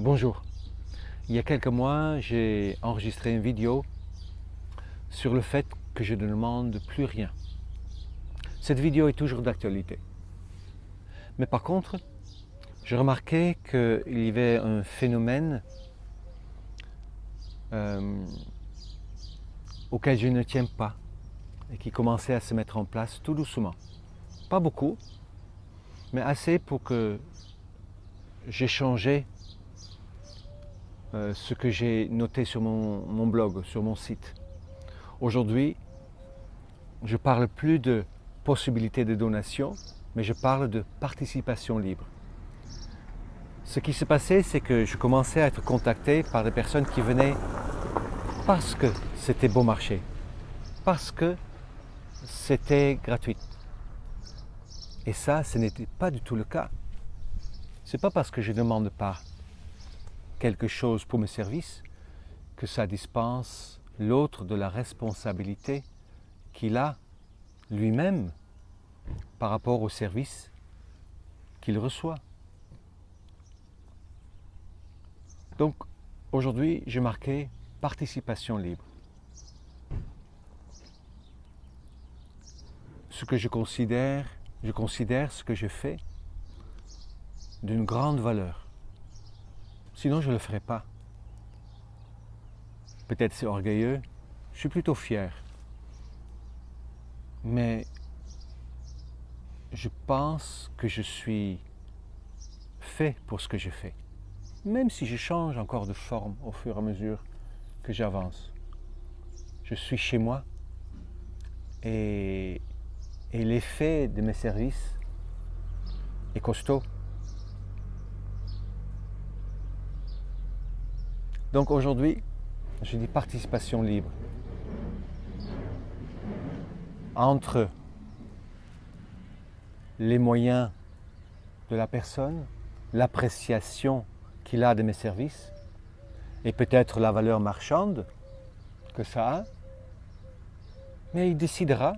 Bonjour. Il y a quelques mois, j'ai enregistré une vidéo sur le fait que je ne demande plus rien. Cette vidéo est toujours d'actualité. Mais par contre, j'ai remarqué qu'il y avait un phénomène euh, auquel je ne tiens pas et qui commençait à se mettre en place tout doucement. Pas beaucoup, mais assez pour que j'ai changé ce que j'ai noté sur mon, blog, sur mon site. Aujourd'hui, je parle plus de possibilité de donation, mais je parle de participation libre. Ce qui s'est passé, c'est que je commençais à être contacté par des personnes qui venaient parce que c'était beau marché, parce que c'était gratuit. Et ça, ce n'était pas du tout le cas. C'est pas parce que je ne demande pas quelque chose pour mes services que ça dispense l'autre de la responsabilité qu'il a lui-même par rapport au service qu'il reçoit. Donc aujourd'hui, j'ai marqué participation libre. Ce que je considère, je considère ce que je fais d'une grande valeur. Sinon, je ne le ferai pas. Peut-être c'est orgueilleux, je suis plutôt fier. Mais je pense que je suis fait pour ce que je fais. Même si je change encore de forme au fur et à mesure que j'avance. Je suis chez moi et, et l'effet de mes services est costaud. Donc aujourd'hui, je dis participation libre. Entre les moyens de la personne, l'appréciation qu'il a de mes services et peut-être la valeur marchande que ça a, mais il décidera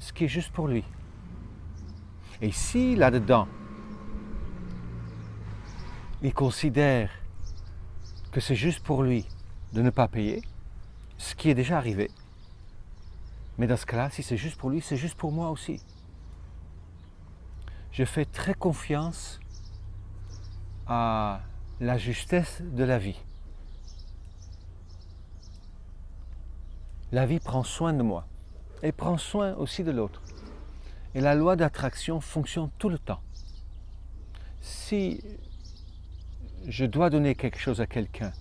ce qui est juste pour lui. Et si là-dedans, il considère que c'est juste pour lui de ne pas payer, ce qui est déjà arrivé. Mais dans ce cas-là, si c'est juste pour lui, c'est juste pour moi aussi. Je fais très confiance à la justesse de la vie. La vie prend soin de moi et prend soin aussi de l'autre. Et la loi d'attraction fonctionne tout le temps. Si je dois donner quelque chose à quelqu'un,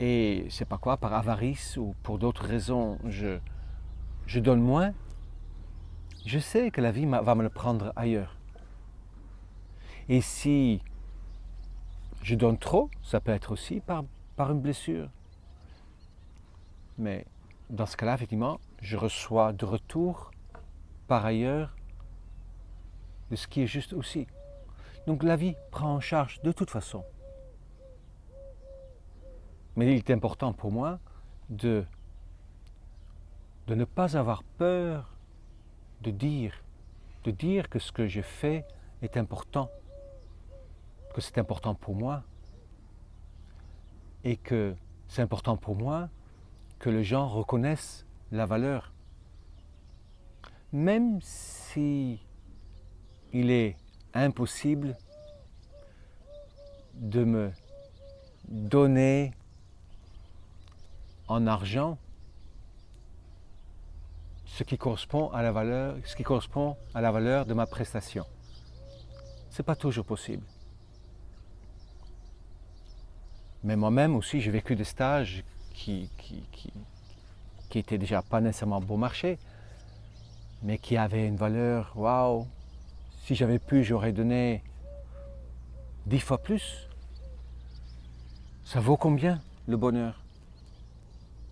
et c'est pas quoi, par avarice ou pour d'autres raisons, je, donne moins, je sais que la vie va me le prendre ailleurs. Et si je donne trop, ça peut être aussi par, par une blessure. Mais dans ce cas-là, effectivement, je reçois de retour par ailleurs de ce qui est juste aussi. Donc la vie prend en charge de toute façon. Mais il est important pour moi de, ne pas avoir peur de dire, de dire que ce que je fais est important, que c'est important pour moi et que c'est important pour moi que les gens reconnaissent la valeur. Même si il est impossible de me donner en argent ce qui correspond à la valeur, ce qui correspond à la valeur de ma prestation. Ce n'est pas toujours possible. Mais moi-même aussi, j'ai vécu des stages qui, qui, étaient déjà pas nécessairement bon marché, mais qui avaient une valeur, waouh, si j'avais pu, j'aurais donné dix fois plus. Ça vaut combien le bonheur?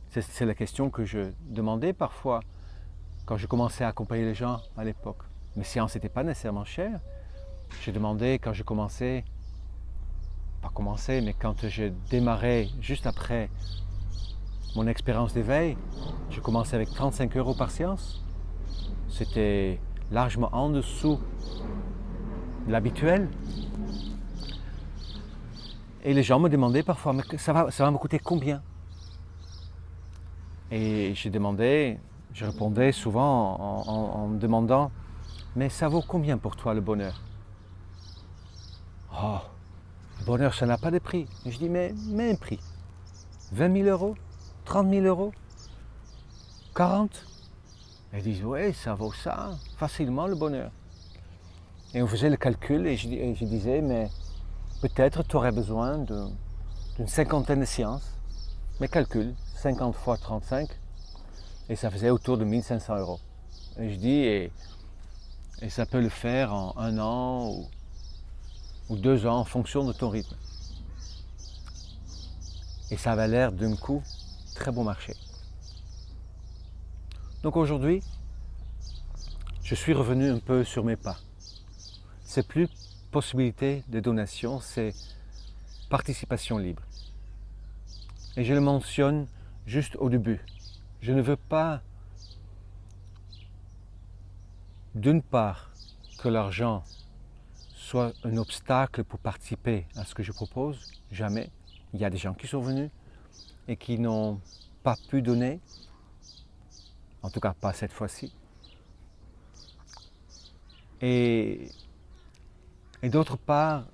C'est la question que je demandais parfois quand je commençais à accompagner les gens à l'époque. Mes séances n'étaient pas nécessairement chères. Je demandais quand je commençais, pas commençais, mais quand je démarrais juste après mon expérience d'éveil, je commençais avec 35 euros par séance. C'était largement en dessous de l'habituel. Et les gens me demandaient parfois, mais ça va, ça va me coûter combien? Et je demandais, je répondais souvent en, me demandant, mais ça vaut combien pour toi le bonheur? Oh, le bonheur, ça n'a pas de prix. je dis, mais, mais un prix. 20 000 euros 30 000 euros 40 Ils disent, oui, ça vaut ça, facilement le bonheur. Et on faisait le calcul et je, disais, mais peut-être tu aurais besoin d'une cinquantaine de séances. Mais calcul, 50 fois 35, et ça faisait autour de 1500 euros. Et je dis, et, ça peut le faire en un an ou, ou deux ans en fonction de ton rythme. Et ça avait l'air d'un coup très bon marché. Donc aujourd'hui, je suis revenu un peu sur mes pas. C'est plus possibilité de donation, c'est participation libre. Et je le mentionne juste au début. Je ne veux pas, d'une part, que l'argent soit un obstacle pour participer à ce que je propose, jamais. Il y a des gens qui sont venus et qui n'ont pas pu donner, en tout cas pas cette fois-ci. Et, d'autre part,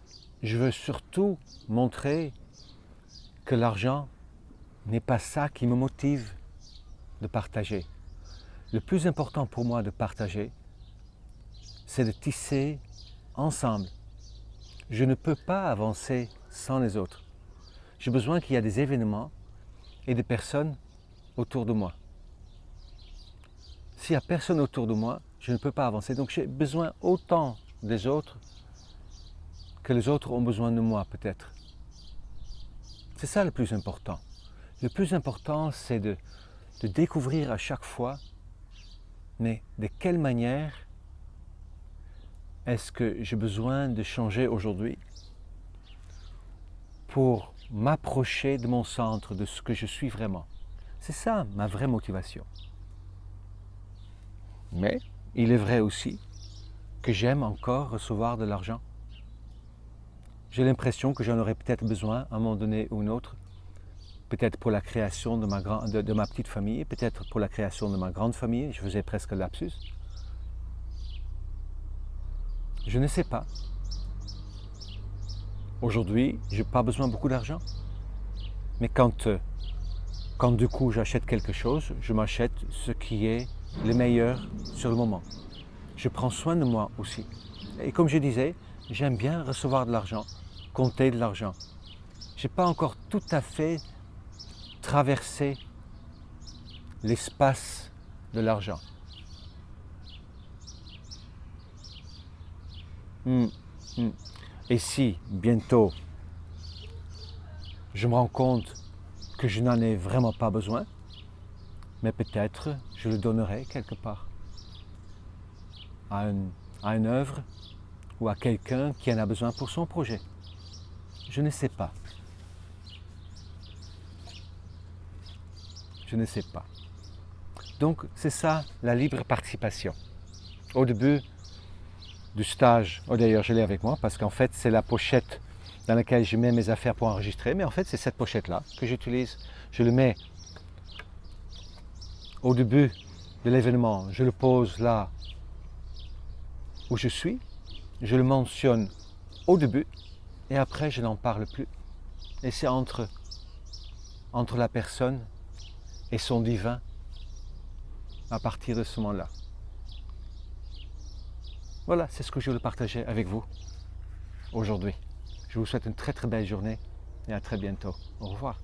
je veux surtout montrer que l'argent n'est pas ça qui me motive de partager. Le plus important pour moi de partager, c'est de tisser ensemble. Je ne peux pas avancer sans les autres. J'ai besoin qu'il y ait des événements et des personnes autour de moi. S'il n'y a personne autour de moi, je ne peux pas avancer. Donc j'ai besoin autant des autres que les autres ont besoin de moi peut-être. C'est ça le plus important. Le plus important, c'est de, découvrir à chaque fois, mais de quelle manière est-ce que j'ai besoin de changer aujourd'hui pour m'approcher de mon centre, de ce que je suis vraiment. C'est ça ma vraie motivation. Mais il est vrai aussi que j'aime encore recevoir de l'argent. J'ai l'impression que j'en aurais peut-être besoin à un moment donné ou un autre, peut-être pour la création de ma, petite famille, peut-être pour la création de ma grande famille, je faisais presque lapsus. Je ne sais pas. Aujourd'hui, je n'ai pas besoin beaucoup d'argent. Mais quand, euh, quand du coup j'achète quelque chose, je m'achète ce qui est le meilleur sur le moment. Je prends soin de moi aussi. Et comme je disais, j'aime bien recevoir de l'argent, compter de l'argent. Je n'ai pas encore tout à fait traversé l'espace de l'argent. Hmm, hmm. Et si bientôt je me rends compte que je n'en ai vraiment pas besoin, mais peut-être je le donnerai quelque part à, une œuvre ou à quelqu'un qui en a besoin pour son projet. Je ne sais pas. Je ne sais pas. Donc c'est ça la libre participation. Au début, du stage. Oh, D'ailleurs, je l'ai avec moi parce qu'en fait, c'est la pochette dans laquelle je mets mes affaires pour enregistrer. Mais en fait, c'est cette pochette-là que j'utilise. Je le mets au début de l'événement. Je le pose là où je suis. Je le mentionne au début et après, je n'en parle plus. Et c'est entre, la personne et son divin à partir de ce moment-là. Voilà, c'est ce que je voulais partager avec vous aujourd'hui. Je vous souhaite une très très belle journée et à très bientôt. Au revoir.